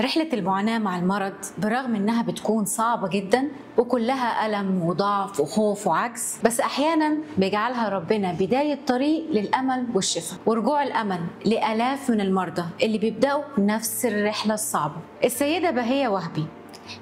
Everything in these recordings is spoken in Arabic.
رحلة المعاناة مع المرض برغم إنها بتكون صعبة جدا وكلها ألم وضعف وخوف وعجز بس أحيانا بيجعلها ربنا بداية طريق للأمل والشفاء ورجوع الأمل لآلاف من المرضى اللي بيبدأوا نفس الرحلة الصعبة. السيدة بهية وهبي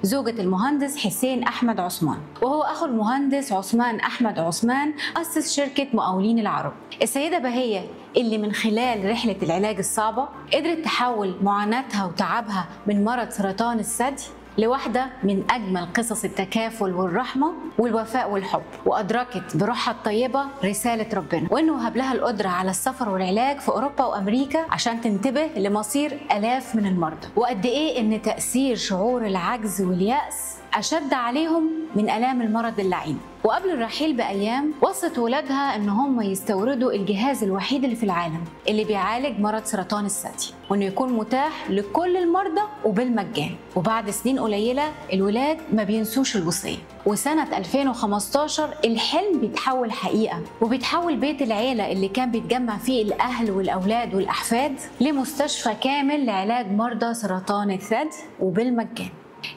زوجة المهندس حسين أحمد عثمان وهو أخو المهندس عثمان أحمد عثمان أسس شركة مقاولين العرب. السيدة بهية اللي من خلال رحلة العلاج الصعبة قدرت تحول معاناتها وتعبها من مرض سرطان الثدي لواحدة من أجمل قصص التكافل والرحمة والوفاء والحب وأدركت بروحها الطيبة رسالة ربنا وإنه وهب لها القدرة على السفر والعلاج في أوروبا وأمريكا عشان تنتبه لمصير آلاف من المرضى. وقد إيه إن تأثير شعور العجز واليأس أشد عليهم من آلام المرض اللعين. وقبل الرحيل بأيام وصت ولادها إن هم يستوردوا الجهاز الوحيد اللي في العالم اللي بيعالج مرض سرطان الثدي. وإنه يكون متاح لكل المرضى وبالمجان. وبعد سنين قليلة الولاد ما بينسوش الوصية. وسنة 2015 الحلم بيتحول حقيقة. وبيتحول بيت العيلة اللي كان بيتجمع فيه الأهل والأولاد والأحفاد لمستشفى كامل لعلاج مرضى سرطان الثدي وبالمجان.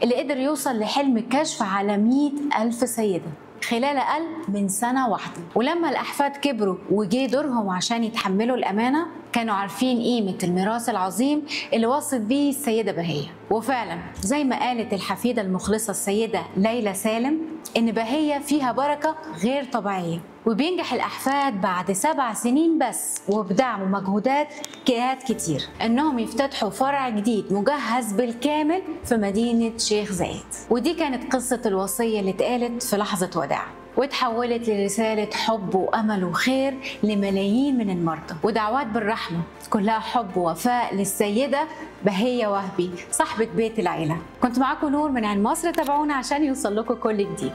اللي قدر يوصل لحلم كشف على 100 ألف سيدة خلال أقل من سنة واحدة. ولما الأحفاد كبروا وجي دورهم عشان يتحملوا الأمانة كانوا عارفين قيمة الميراث العظيم اللي وصت بيه السيدة بهية. وفعلا زي ما قالت الحفيدة المخلصة السيدة ليلى سالم إن بهية فيها بركة غير طبيعية وبينجح الأحفاد بعد سبع سنين بس وبدعم ومجهودات جهات كتير إنهم يفتتحوا فرع جديد مجهز بالكامل في مدينة شيخ زايد. ودي كانت قصة الوصية اللي اتقالت في لحظة وداع وتحولت لرسالة حب وأمل وخير لملايين من المرضى. ودعوات بالرحمة كلها حب ووفاء للسيدة بهية وهبي صاحبة بيت العيلة. كنت معاكم نور من عين مصر تابعونا عشان يوصل لكم كل جديد.